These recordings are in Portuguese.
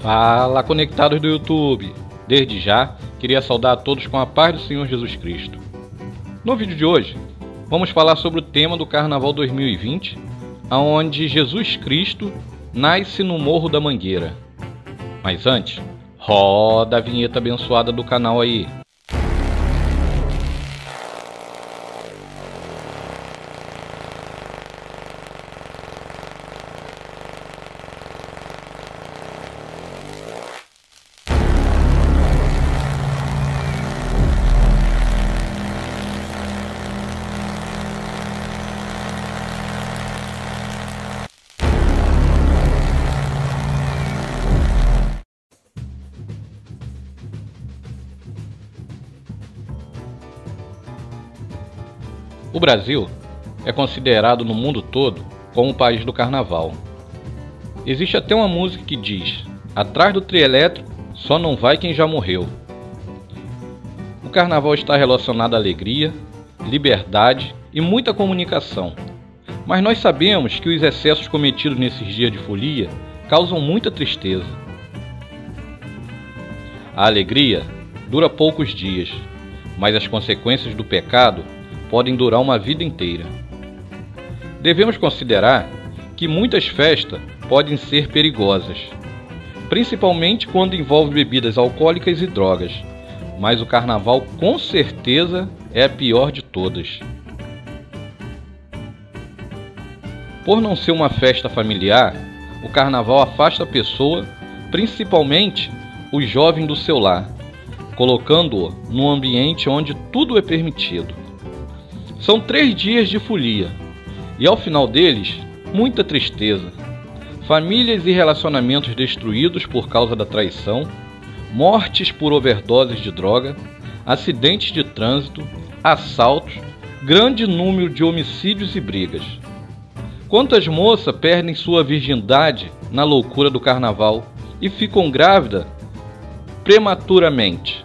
Fala, conectados do YouTube! Desde já, queria saudar a todos com a paz do Senhor Jesus Cristo. No vídeo de hoje, vamos falar sobre o tema do Carnaval 2020, aonde Jesus Cristo nasce no Morro da Mangueira. Mas antes, roda a vinheta abençoada do canal aí. O Brasil é considerado no mundo todo como o país do carnaval. Existe até uma música que diz: Atrás do trio elétrico só não vai quem já morreu. O carnaval está relacionado à alegria, liberdade e muita comunicação. Mas nós sabemos que os excessos cometidos nesses dias de folia causam muita tristeza. A alegria dura poucos dias, mas as consequências do pecado podem durar uma vida inteira. Devemos considerar que muitas festas podem ser perigosas, principalmente quando envolve bebidas alcoólicas e drogas, mas o carnaval com certeza é a pior de todas. Por não ser uma festa familiar, o carnaval afasta a pessoa, principalmente o jovem do seu lar, colocando-o num ambiente onde tudo é permitido. São três dias de folia e ao final deles, muita tristeza. Famílias e relacionamentos destruídos por causa da traição, mortes por overdoses de droga, acidentes de trânsito, assaltos, grande número de homicídios e brigas. Quantas moças perdem sua virgindade na loucura do carnaval e ficam grávidas prematuramente?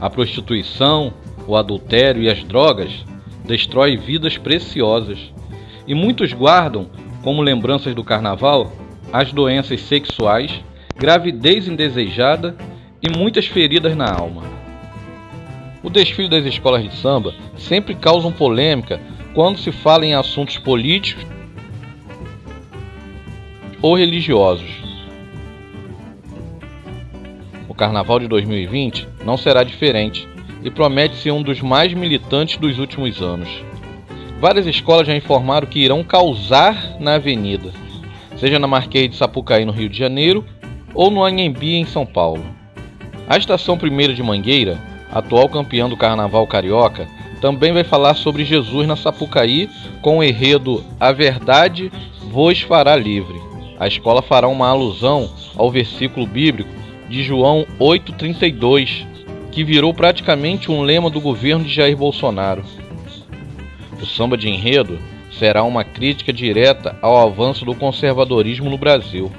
A prostituição, o adultério e as drogas destrói vidas preciosas, e muitos guardam, como lembranças do carnaval, as doenças sexuais, gravidez indesejada e muitas feridas na alma. O desfile das escolas de samba sempre causa polêmica quando se fala em assuntos políticos ou religiosos. O carnaval de 2020 não será diferente e promete ser um dos mais militantes dos últimos anos. Várias escolas já informaram que irão causar na avenida, seja na Marquês de Sapucaí, no Rio de Janeiro, ou no Anhembi, em São Paulo. A Estação Primeira de Mangueira, atual campeã do Carnaval Carioca, também vai falar sobre Jesus na Sapucaí com o enredo A Verdade vos fará livre. A escola fará uma alusão ao versículo bíblico de João 8,32, que virou praticamente um lema do governo de Jair Bolsonaro. O samba de enredo será uma crítica direta ao avanço do conservadorismo no Brasil.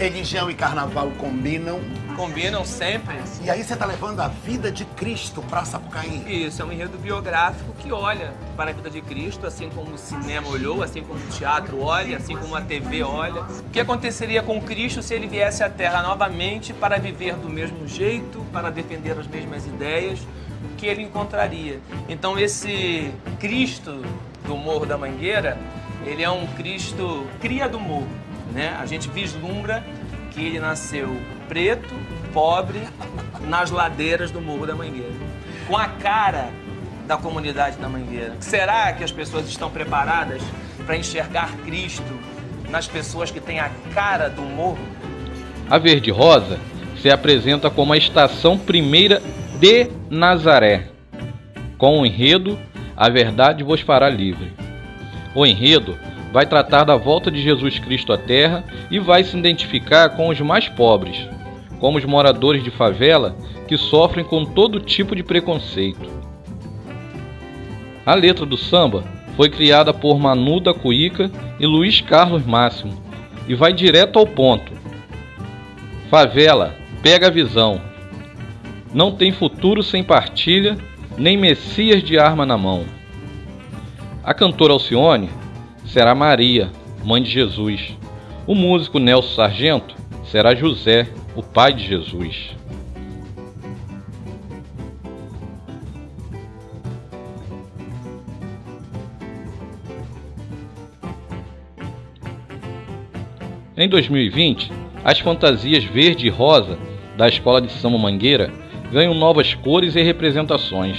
Religião e carnaval combinam. Combinam sempre. E aí você tá levando a vida de Cristo pra Sapucaí. Isso, é um enredo biográfico que olha para a vida de Cristo, assim como o cinema olhou, assim como o teatro olha, assim como a TV olha. O que aconteceria com Cristo se ele viesse à Terra novamente para viver do mesmo jeito, para defender as mesmas ideias? O que ele encontraria? Então esse Cristo do Morro da Mangueira, ele é um Cristo cria do morro, né? A gente vislumbra que ele nasceu preto, pobre, nas ladeiras do Morro da Mangueira, com a cara da comunidade da Mangueira. Será que as pessoas estão preparadas para enxergar Cristo nas pessoas que têm a cara do morro? A Verde Rosa se apresenta como a estação primeira de Nazaré, com o enredo A Verdade vos fará livre. O enredo vai tratar da volta de Jesus Cristo à Terra e vai se identificar com os mais pobres, como os moradores de favela que sofrem com todo tipo de preconceito. A letra do samba foi criada por Manu da Cuíca e Luiz Carlos Máximo e vai direto ao ponto. Favela, pega a visão. Não tem futuro sem partilha, nem Messias de arma na mão. A cantora Alcione será Maria, mãe de Jesus. O músico Nelson Sargento será José, o pai de Jesus. Em 2020, as fantasias verde e rosa da Escola de Samba Mangueira ganham novas cores e representações.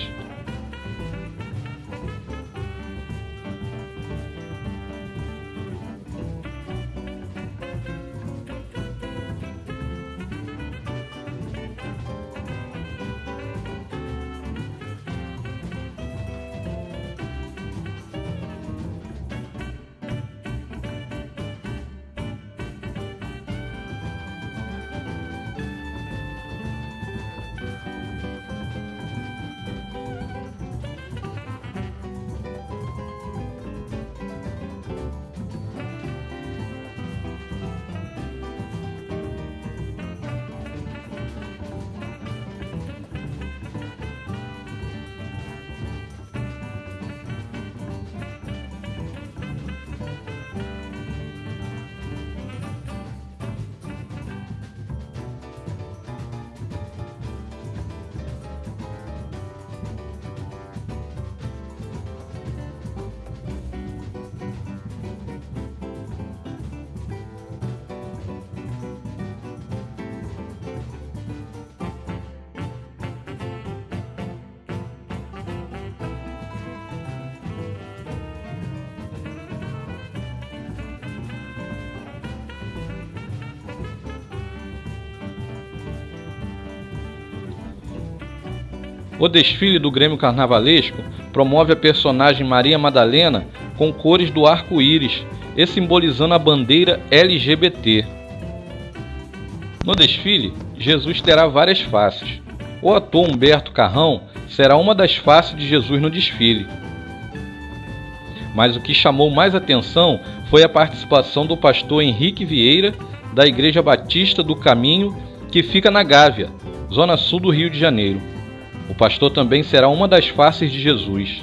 O desfile do Grêmio Carnavalesco promove a personagem Maria Madalena com cores do arco-íris e simbolizando a bandeira LGBT. No desfile, Jesus terá várias faces. O ator Humberto Carrão será uma das faces de Jesus no desfile. Mas o que chamou mais atenção foi a participação do pastor Henrique Vieira, da Igreja Batista do Caminho, que fica na Gávea, zona sul do Rio de Janeiro. O pastor também será uma das faces de Jesus.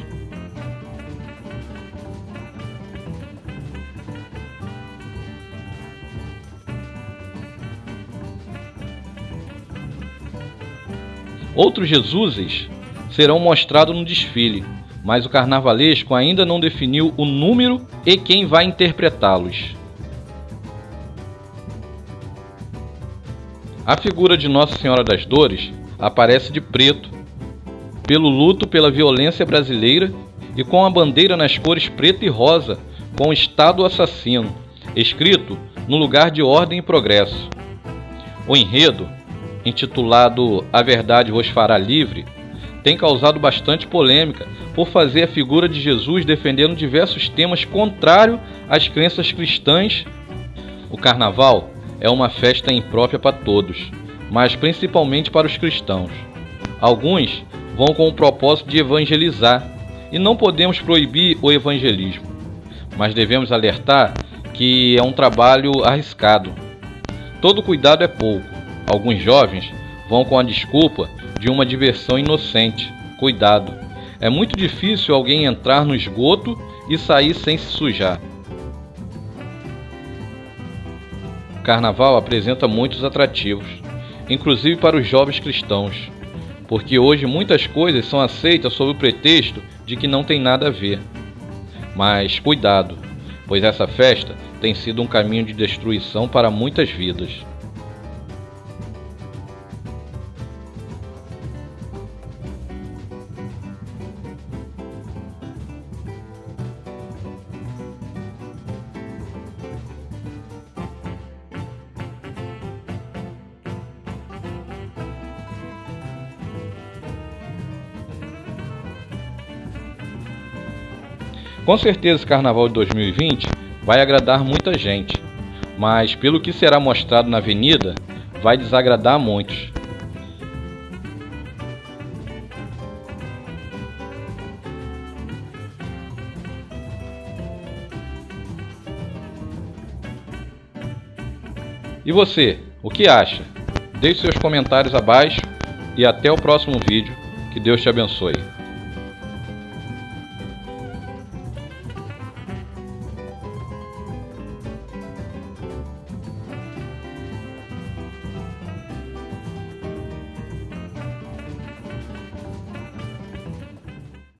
Outros Jesuses serão mostrados no desfile, mas o carnavalesco ainda não definiu o número e quem vai interpretá-los. A figura de Nossa Senhora das Dores aparece de preto pelo luto pela violência brasileira e com a bandeira nas cores preta e rosa, com o Estado assassino, escrito no lugar de ordem e progresso. O enredo, intitulado A Verdade Vos Fará Livre, tem causado bastante polêmica por fazer a figura de Jesus defendendo diversos temas contrários às crenças cristãs. O carnaval é uma festa imprópria para todos, mas principalmente para os cristãos. Alguns vão com o propósito de evangelizar, e não podemos proibir o evangelismo, mas devemos alertar que é um trabalho arriscado. Todo cuidado é pouco. Alguns jovens vão com a desculpa de uma diversão inocente. Cuidado. É muito difícil alguém entrar no esgoto e sair sem se sujar. Carnaval apresenta muitos atrativos, inclusive para os jovens cristãos porque hoje muitas coisas são aceitas sob o pretexto de que não tem nada a ver. Mas cuidado, pois essa festa tem sido um caminho de destruição para muitas vidas. Com certeza esse carnaval de 2020 vai agradar muita gente, mas pelo que será mostrado na avenida, vai desagradar muitos. E você, o que acha? Deixe seus comentários abaixo e até o próximo vídeo. Que Deus te abençoe.